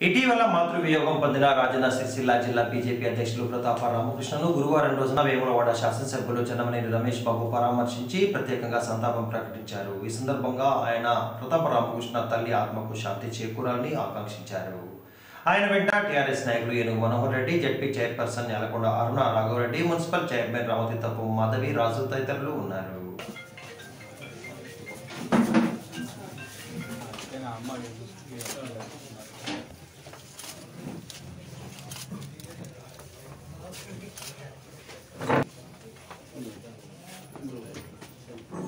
ఇటీవల మాతృవియోగం పొందిన రాజన్న సిరిసిల్ల జిల్లా బీజేపీ అధ్యక్షులు ప్రతాప రామకృష్ణను గురువారం రోజున వేములవాడ శాసనసభ్యులు చెన్నమనేని రమేష్ బాబు పరామర్శించి ప్రత్యేకంగా సంతాపం ప్రకటించారు. ఈ సందర్భంగా ఆయన ప్రతాప రామకృష్ణ తల్లి ఆత్మకు శాంతి చేకూరాలని ఆకాంక్షించారు. ఆయన వెంట టీఆర్ఎస్ నాయకులు Enugu Manohar Reddy ZP chairperson Nelakonda Aruna Raghavareddy municipal chairman Ramathi తప్పు మాధవి రాజు తదితరులు ఉన్నారు.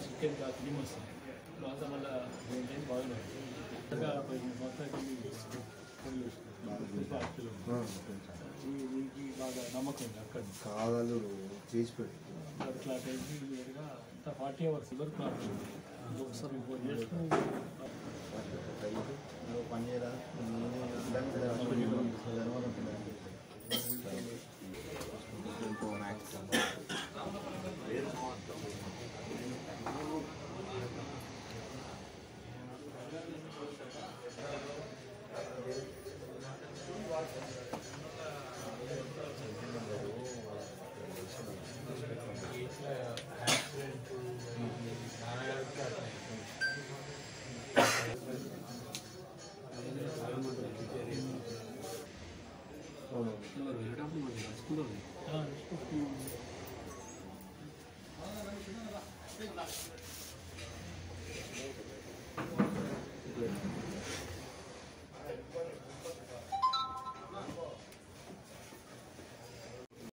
చికెన్ కాఫీ వస్తుంది తర్వాత మళ్ళీ ఏంటంటే బాగున్నాయి దీనికి బాగా నమ్మకం ఉంది అక్కడ కాదాలు చేసి పెట్టు వేరుగా అంత ఫార్టీ అవర్స్ క్లాట్ ఒకసారి రిపోర్ట్ చేస్తాం स्कूल